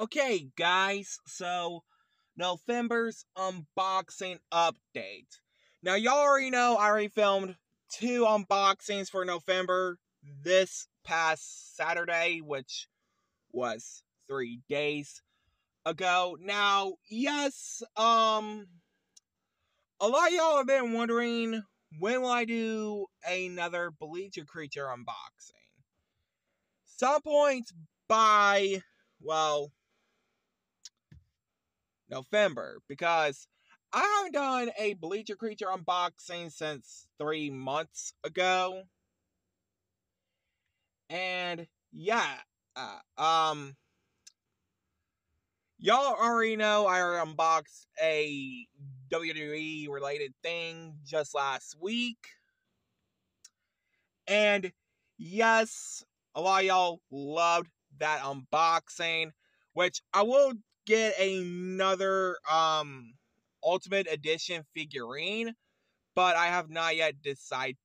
Okay, guys, so November's unboxing update. Now, y'all already know I already filmed two unboxings for November this past Saturday, which was three days ago. Now, yes, um, a lot of y'all have been wondering when will I do another Bleacher Creature unboxing? Some point by, well, November, because I haven't done a Bleacher Creature unboxing since three months ago. And yeah, uh, um, y'all already know I unboxed a WWE related thing just last week. And yes, a lot of y'all loved that unboxing, which I will get another um Ultimate Edition figurine, but I have not yet decide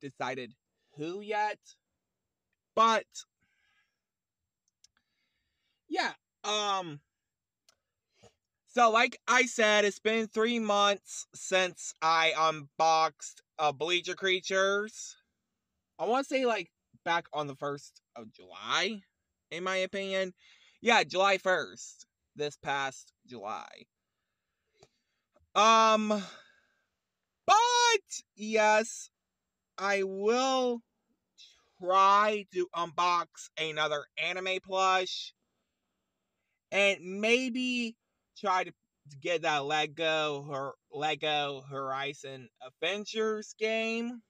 decided who yet. But yeah, um so like I said, it's been three months since I unboxed uh Bleacher Creatures. I want to say like back on the first of July, in my opinion. Yeah, July 1st. This past July. Um, but yes, I will try to unbox another anime plush and maybe try to get that Lego her Lego Horizon Adventures game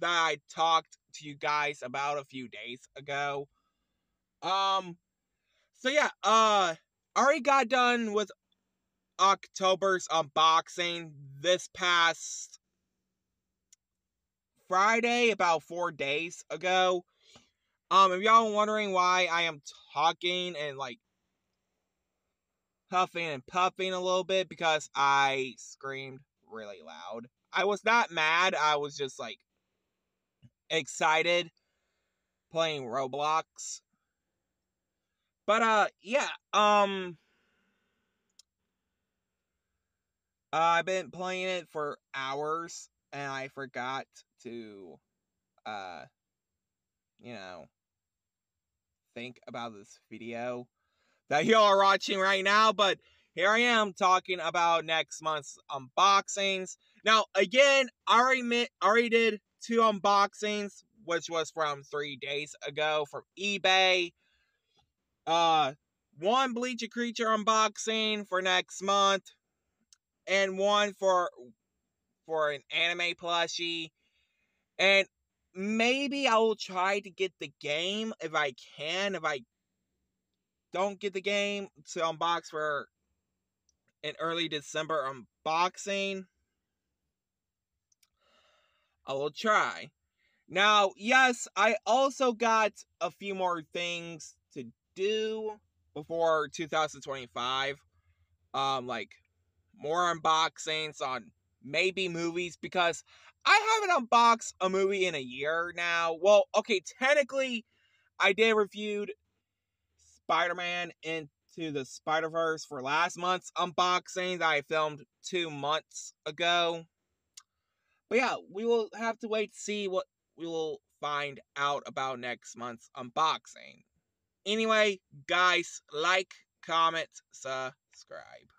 that I talked to you guys about a few days ago. Um so yeah, uh already got done with October's unboxing this past Friday, about four days ago. Um, if y'all wondering why I am talking and like huffing and puffing a little bit because I screamed really loud. I was not mad, I was just like excited playing Roblox. But uh yeah, um I've been playing it for hours and I forgot to, uh, you know, think about this video that y'all are watching right now. But here I am talking about next month's unboxings. Now, again, I already, already did two unboxings, which was from three days ago from eBay. Uh, one Bleacher Creature unboxing for next month and one for for an anime plushie. And maybe I will try to get the game if I can. If I don't get the game to unbox for an early December unboxing, I will try. Now, yes, I also got a few more things do before 2025. Um, like more unboxings on maybe movies because I haven't unboxed a movie in a year now. Well, okay, technically, I did reviewed Spider-Man into the Spider-Verse for last month's unboxing that I filmed two months ago. But yeah, we will have to wait to see what we will find out about next month's unboxing. Anyway, guys, like, comment, subscribe.